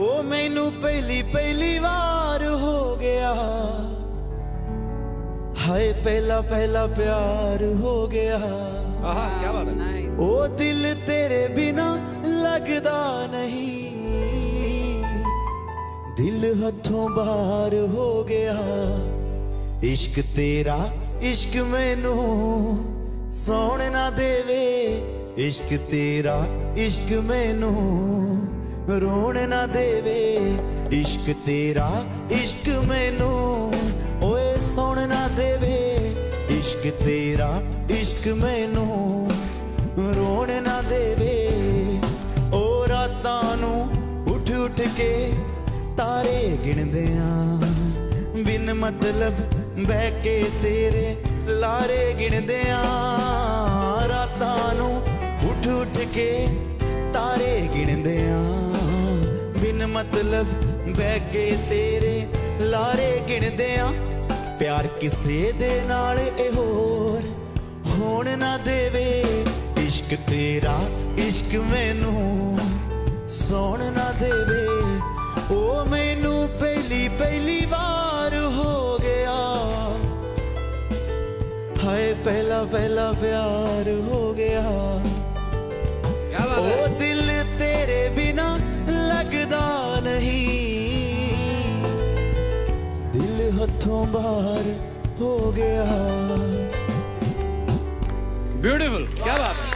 ਉਹ ਮੈਨੂੰ ਪਹਿਲੀ ਪਹਿਲੀ ਵਾਰ ਹੋ ਗਿਆ। ਹਾਏ ਪਹਿਲਾ ਪਹਿਲਾ ਪਿਆਰ ਹੋ ਗਿਆ। ਆਹਾ ਕੀ ਬਾਤ ਹੈ। ਨਾਈਸ ਉਹ ਦਿਲ ਤੇਰੇ ਬਿਨਾ ਲੱਗਦਾ ਨਹੀਂ। ਦਿਲ ਹੱਥੋਂ ਬਾਹਰ ਹੋ ਗਿਆ। ਇਸ਼ਕ ਤੇਰਾ ਇਸ਼ਕ ਮੈਨੂੰ ਸੌਣ ਨਾ ਦੇਵੇ। ਇਸ਼ਕ ਤੇਰਾ ਇਸ਼ਕ ਮੈਨੂੰ ਰੋਣ ਨਾ ਦੇਵੇ। ਇਸ਼ਕ ਤੇਰਾ, ਇਸ਼ਕ ਮੈਨੂੰ, ਓਏ ਸੌਣ ਨਾ ਦੇਵੇ। ਇਸ਼ਕ ਤੇਰਾ, ਇਸ਼ਕ ਮੈਨੂੰ, ਰੋਣ ਨਾ ਦੇਵੇ। ਉਹ ਰਾਤਾਂ ਨੂੰ ਉੱਠ ਉੱਠ ਕੇ ਤਾਰੇ ਗਿਣਦੇ ਆਂ। ਬਿਨ ਮਤਲਬ ਬਹਿ ਕੇ ਤੇਰੇ ਲਾਰੇ ਗਿਣਦੇ ਆਂ। ਰਾਤਾਂ ਨੂੰ ਉੱਠ ਉੱਠ ਕੇ ਤਾਰੇ ਗਿਣਦੇ ਆਂ। ਮਤਲਬ ਬਹਿ ਕੇ ਤੇਰੇ ਲਾਰੇ ਗਿਣਦੇ ਆਂ। ਪਿਆਰ ਕਿਸੇ ਦੇ ਨਾਲ ਇਹ ਹੋਰ ਹੋਣ ਨਾ ਦੇਵੇ। ਇਸ਼ਕ ਤੇਰਾ, ਇਸ਼ਕ ਮੈਨੂੰ ਸੌਣ ਨਾ ਦੇਵੇ। ਉਹ ਮੈਨੂੰ ਪਹਿਲੀ ਪਹਿਲੀ ਵਾਰ ਹੋ ਗਿਆ। ਹਾਏ, ਪਹਿਲਾ ਪਹਿਲਾ ਪਿਆਰ ਹੋ ਹੱਥੋਂ ਬਾਹਰ ਹੋ ਗਿਆ। ਬਿਊਟੀਫੁਲ ਕੀ ਬਾਤ ਹੈ।